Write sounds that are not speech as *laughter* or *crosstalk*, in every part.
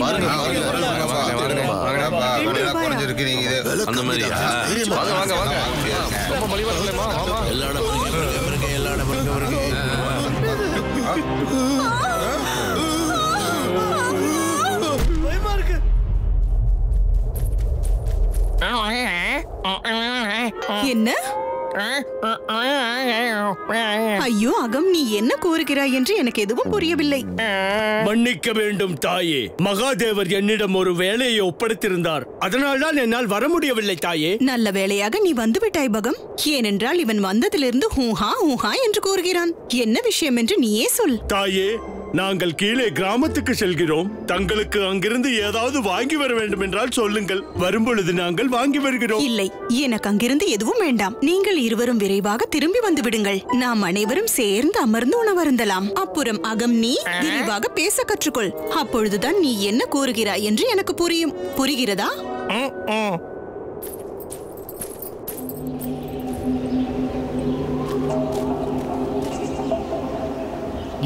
பாருங்க குறைஞ்சிருக்கு நீங்க இது அந்த மாதிரியா வாங்க வாங்க வாங்க ரொம்ப மலிவா எல்லா எல்லா. என்ன ஐயோ அகம் நீ என்ன கூறுகிறாய் என்று எனக்கு எதுவும் புரியவில்லை. மன்னிக்க வேண்டும் தாயே. மகாதேவர் என்னிடம் ஒரு வேலையை ஒப்படைத்திருந்தார். அதனால்தான் என்னால் வர முடியவில்லை தாயே. நல்ல வேளையாக நீ வந்து விட்டாய் பகம். ஏனென்றால் இவன் வந்ததிலிருந்து ஹூஹா ஹூஹா என்று கூறுகிறான். என்ன விஷயம் என்று நீயே சொல். தாயே நாங்கள் கீழே கிராமத்துக்கு செல்கிறோம். தங்களுக்கு அங்கிருந்து ஏதாவது வாங்கி வர வேண்டும் என்றால் சொல்லுங்கள். வரும்பொழுது நாங்கள் வாங்கி வருகிறோம். இல்லை எனக்கு அங்கிருந்து எதுவும் வேண்டாம். நீங்கள் இருவரும் விரைவாக திரும்பி வந்து விடுங்கள். நாம் அனைவரும் சேர்ந்து அமர்ந்து உணவருந்தலாம். அப்புறம் அகம் நீ விரைவாக பேச கற்றுக்கொள். அப்பொழுதுதான் நீ என்ன கூறுகிறாய் என்று எனக்கு புரியும். புரிகிறதா?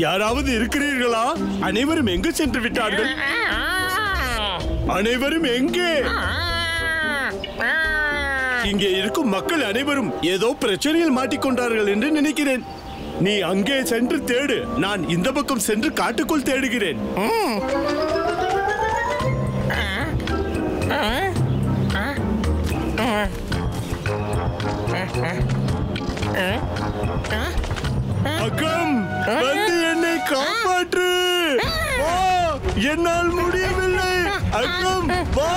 யாராவது இருக்கிறீர்களா? அனைவரும் எங்கு சென்று விட்டார்கள்? அனைவரும் எங்கே? இங்கே இருக்கும் மக்கள் அனைவரும் ஏதோ பிரச்சனையில் மாட்டிக்கொண்டார்கள் என்று நினைக்கிறேன். நீ அங்கே சென்று தேடு. நான் இந்த பக்கம் சென்று காட்டுக்குள் தேடுகிறேன். அகம் வந்து என்னை காப்பாற்று. என்னால் முடியவில்லை. அக்கம் வா.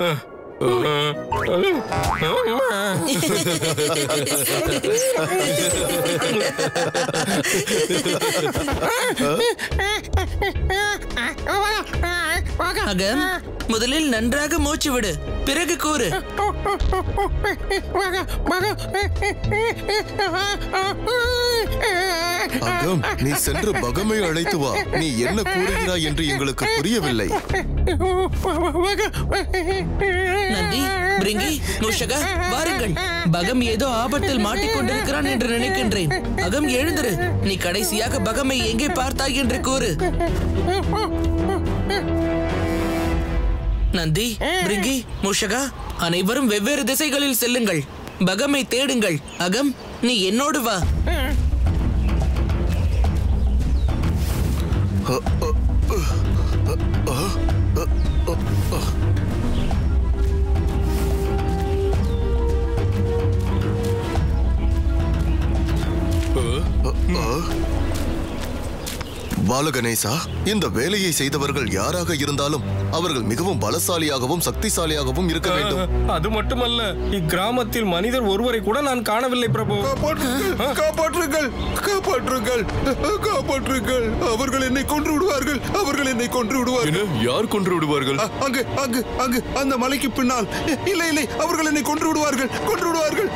ஆ. அகம் முதலில் நன்றாக மூச்சு விடு. பிறகு கூறு. அகம் நீ சென்று பகமை அழைத்து வா. நீ என்ன கூறுகிறாய் என்று எங்களுக்கு புரியவில்லை. நந்தி பிரிங்கி மூஷகா வாருங்கள். பகம் ஏதோ ஆபத்தில் மாட்டிக்கொண்டிருக்கிறான் என்று நினைக்கின்றேன். அகம் எழுந்திரு. நீ கடைசியாக பகமை எங்கே பார்த்தாய் என்று கூறு. நந்தி பிரிங்கி மூஷகா அனைவரும் வெவ்வேறு திசைகளில் செல்லுங்கள். பகமை தேடுங்கள். அகம் நீ என்னோடு வா. பாலகணேசா இந்த வேலையை செய்தவர்கள் யாராக இருந்தாலும் அவர்கள் மிகவும் பலசாலியாகவும் சக்திசாலியாகவும் இருக்க வேண்டும். அது மட்டுமல்ல இக்கிராமத்தில் மனிதர் ஒருவரை கூட நான் காணவில்லை பிரபு. காப்பாற்றுங்கள் காப்பாற்றுங்கள் காப்பாற்றுங்கள் அவர்கள் என்னை கொன்று விடுவார்கள் அவர்கள் என்னை கொன்று விடுவார்கள். யார் கொன்று விடுவார்கள்? அங்கு அங்கு அங்கு அந்த மலைக்கு பின்னால். இல்லை இல்லை அவர்கள் என்னை கொன்று விடுவார்கள் கொன்று விடுவார்கள்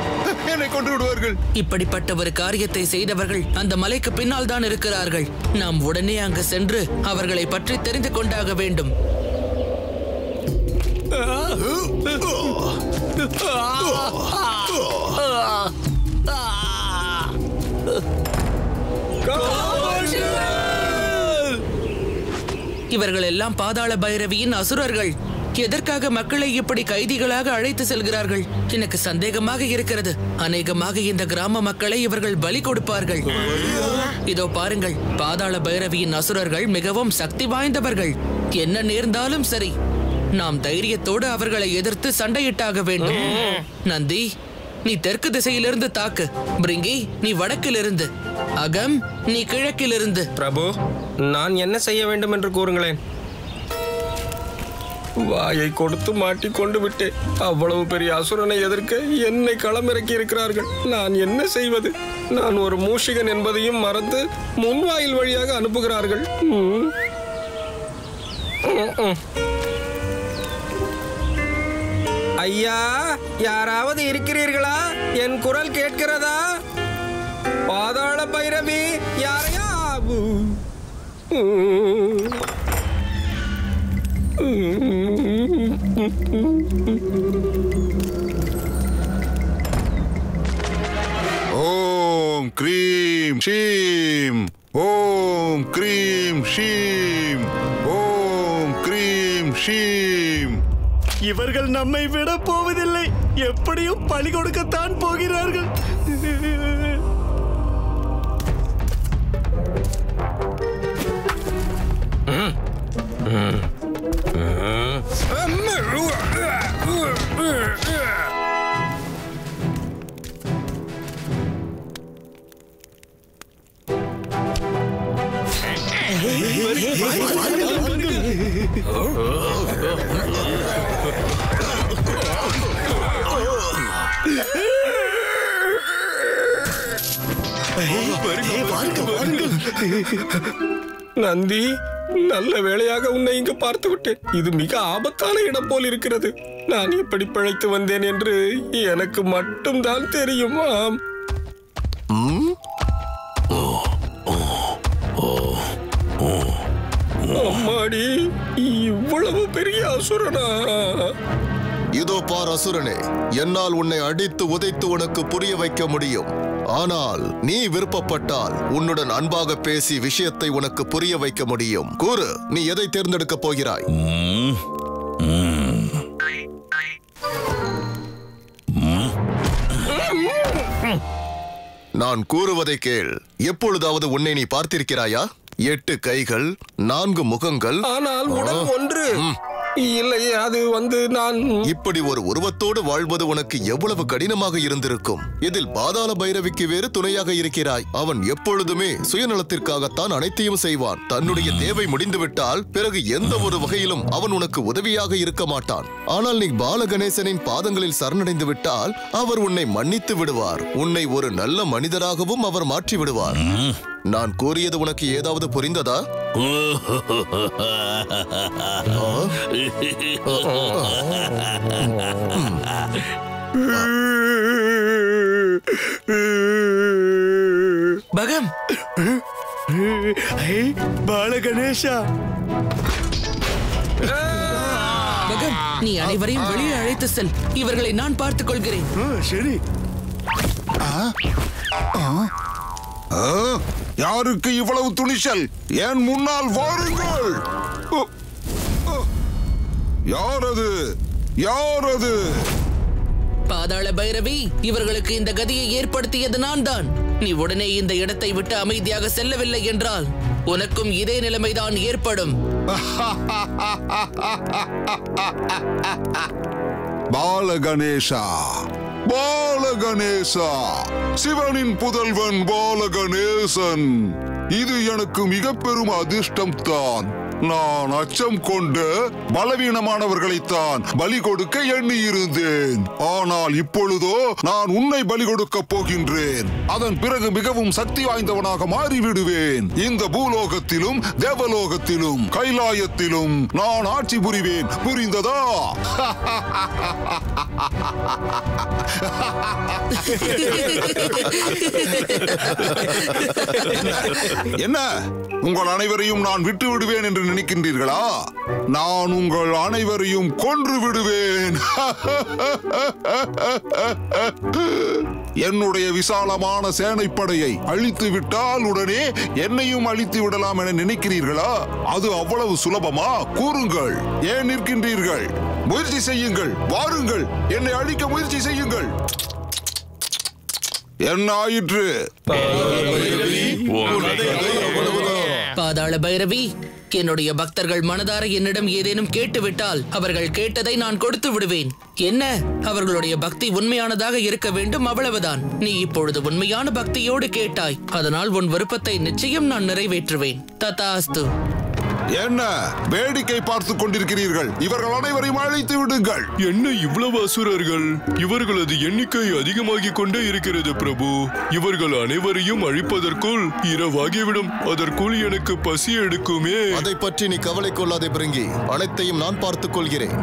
என்னை கொன்று விடுவார்கள். இப்படிப்பட்ட ஒரு காரியத்தை செய்தவர்கள் அந்த மலைக்கு பின்னால் தான் இருக்கிறார்கள். நாம் உடனே அங்கு சென்று அவர்களை பற்றி தெரிந்து கொண்டாக வேண்டும். இவர்கள் எல்லாம் பாதாள பைரவியின் அசுரர்கள். எதற்காக மக்களை இப்படி கைதிகளாக அழைத்து செல்கிறார்கள்? எனக்கு சந்தேகமாக இருக்கிறது. அநேகமாக இந்த கிராம மக்களை இவர்கள் பலி கொடுப்பார்கள். இதோ பாருங்கள் பாதாள பைரவியின் அசுரர்கள் மிகவும் சக்தி வாய்ந்தவர்கள். என்ன நேர்ந்தாலும் சரி நாம் தைரியத்தோடு அவர்களை எதிர்த்து சண்டையிட்டாக வேண்டும். நந்தி நீ தெற்கு திசையிலிருந்து தாக்கு. பிரிங்கி நீ வடக்கிலிருந்து. அகம் நீ கிழக்கிலிருந்து. பிரபு நான் என்ன செய்ய வேண்டும் என்று கூறுங்களேன். வாயை கொடுத்து மாட்டிக்கொண்டு விட்டேன் அவ்வளவு பெரிய அசுரனை எதிர்க்க என்னை களமிறக்கி இருக்கிறார்கள். நான் என்ன செய்வது? நான் ஒரு மூஷிகன் என்பதையும் மறந்து முன்வாயில் வழியாக அனுப்புகிறார்கள். ஐயா யாராவது இருக்கிறீர்களா? என் குரல் கேட்கிறதா? பாதாள பைரவி யாரையா ஓம் க்ரீம் ஷீம். ஓம் க்ரீம் ஷீம். இவர்கள் நம்மை விட போவதில்லை. எப்படியும் பலி கொடுக்கத்தான் போகிறார்கள். *laughs* *laughs* நந்தி நல்ல வேளையாக உன்னை இங்கு பார்த்து விட்டேன் இது மிக ஆபத்தான இடம் போல் இருக்கிறது. நான் எப்படி பிழைத்து வந்தேன் என்று எனக்கு மட்டும்தான் தெரியும்? அம்மாடி இவ்வளவு பெரிய அசுரனா? இதோ பார் அசுரனே என்னால் உன்னை அடித்து உதைத்து உனக்கு புரிய வைக்க முடியும். ஆனால் நீ விருப்பப்பட்டால் உன்னுடன் அன்பாக பேசி விஷயத்தை உனக்கு புரிய வைக்க முடியும். கூறு நீ எதை தேர்ந்தெடுக்கப் போகிறாய்? நான் கூறுவதை கேள். எப்பொழுதாவது உன்னை நீ பார்த்திருக்கிறாயா? எட்டு கைகள் நான்கு முகங்கள். ஆனால் உடல் ஒன்று. இல்லை அது வந்து நான் இப்படி ஒரு உருவத்தோடு வாழ்வது உனக்கு எவ்வளவு கடினமாக இருந்திருக்கும்? இதில் பாதாள பைரவிக்கு வேறு துணையாக இருக்கிறாய். அவன் எப்பொழுதுமே சுயநலத்திற்காகத்தான் அனைத்தையும் செய்வான். தன்னுடைய தேவை முடிந்துவிட்டால் பிறகு எந்த ஒரு வகையிலும் அவன் உனக்கு உதவியாக இருக்க மாட்டான். ஆனால் நீ பாலகணேசனின் பாதங்களில் சரணடைந்து விட்டால் அவர் உன்னை மன்னித்து விடுவார். உன்னை ஒரு நல்ல மனிதராகவும் அவர் மாற்றி விடுவார் நான் கூறியது உனக்கு ஏதாவது புரிந்ததா? பகம். ஐ, பாலகணேஷா. பகம் நீ அனைவரையும் வெளியே அழைத்து செல். இவர்களை நான் பார்த்துக் கொள்கிறேன். ஆ, சரி. ஆ, யாருக்கு இவ்வளவு துணிச்சல்? என் முன்னால் வாருங்கள். ஓ, ஓ. யார் அது யார் அது பாதாள பைரவி இவர்களுக்கு இந்த கதியை ஏற்படுத்தியது நான் தான் நீ உடனே இந்த இடத்தை விட்டு அமைதியாக செல்லவில்லை என்றால் உனக்கும் இதே நிலைமைதான் ஏற்படும். *laughs* பாலகணேஷா பாலகணேசா சிவனின் புதல்வன் பாலகணேசன் இது எனக்கு மிக பெரும் அதிர்ஷ்டம் தான் நான் அச்சம் கொண்டு பலவீனமானவர்களைத்தான் பலி கொடுக்க எண்ணி இருந்தேன் ஆனால் இப்பொழுதோ நான் உன்னை பலி கொடுக்க போகின்றேன். அதன் பிறகு மிகவும் சக்தி வாய்ந்தவனாக மாறிவிடுவேன். இந்த பூலோகத்திலும் தேவலோகத்திலும் கைலாயத்திலும் நான் ஆட்சி புரிவேன். புரிந்ததா? *laughs* என்ன? உங்கள் அனைவரையும் நான் விட்டு விடுவேன் என்று நினைக்கின்றீர்களா? நான் உங்கள் அனைவரையும் கொன்று விடுவேன். என்னுடைய விசாலமான சேனைப்படையை அழித்து விட்டால் உடனே என்னையும் அழித்து விடலாம் என நினைக்கிறீர்களா? அது அவ்வளவு சுலபமா? கூறுங்கள். ஏன் நிற்கின்றீர்கள்? முயற்சி செய்யுங்கள். வாருங்கள். என்னை அழிக்க முயற்சி செய்யுங்கள். என்ன ஆயிற்று பாதாள பைரவி. என்னுடைய பக்தர்கள் மனதார என்னிடம் ஏதேனும் கேட்டுவிட்டால் அவர்கள் கேட்டதை நான் கொடுத்து விடுவேன். என்ன? அவர்களுடைய பக்தி உண்மையானதாக இருக்க வேண்டும் அவ்வளவுதான். நீ இப்பொழுது உண்மையான பக்தியோடு கேட்டாய். அதனால் உன் விருப்பத்தை நிச்சயம் நான் நிறைவேற்றுவேன். ததாஸ்து. என்ன? வேடிக்கை பார்த்துக் கொண்டிருக்கிறீர்கள். இவர்கள் அனைவரையும் அழைத்து விடுங்கள். என்ன இவ்வளவு அசுரர்கள்? இவர்களது எண்ணிக்கை அதிகமாகிக் கொண்டே இருக்கிறது பிரபு. இவர்கள் அனைவரையும் அழிப்பதற்குள் இரவாகிவிடும். அதற்குள் எனக்கு பசி எடுக்குமே. அதை பற்றி நீ கவலை கொள்ளாதே பிறங்கி அனைத்தையும் நான் பார்த்துக் கொள்கிறேன்.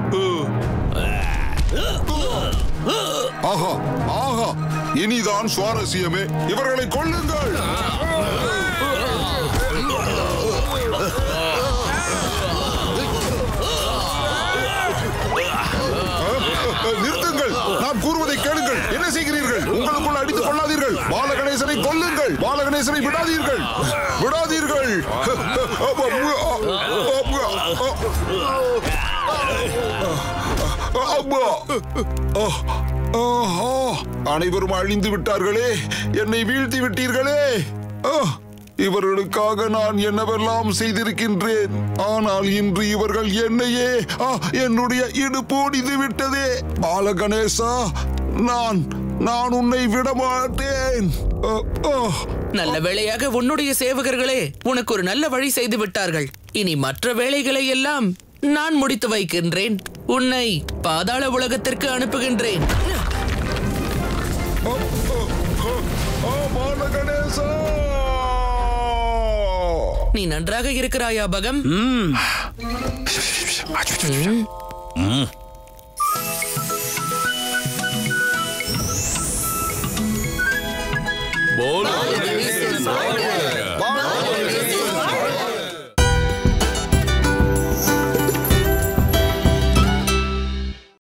ஆஹா ஆஹா. இனிதான் சுவாரஸ்யமே. இவர்களை கொல்லுங்கள். கணேசனை விடாதீர்கள். விடாதீர்கள். அனைவரும் அழிந்து விட்டார்களே. என்னை வீழ்த்தி விட்டீர்களே. இவர்களுக்காக நான் என்னவெல்லாம் செய்திருக்கின்றேன். ஆனால் இன்று இவர்கள் என்னையே ஆ, என்னுடைய இடுப்பு ஒடிந்து விட்டதே. பாலகணேசா நான் நான் உன்னை விட மாட்டேன். ஆ, ஆ. நல்ல வேளையாக உன்னுடைய சேவகர்களே உனக்கு ஒரு நல்ல வழி செய்து விட்டார்கள். இனி மற்ற வேலைகளை எல்லாம் நான் முடித்து வைக்கின்றேன். உன்னை பாதாள உலகத்திற்கு அனுப்புகின்றேன். நீ நன்றாக இருக்கிறாயா பகம்? ம்.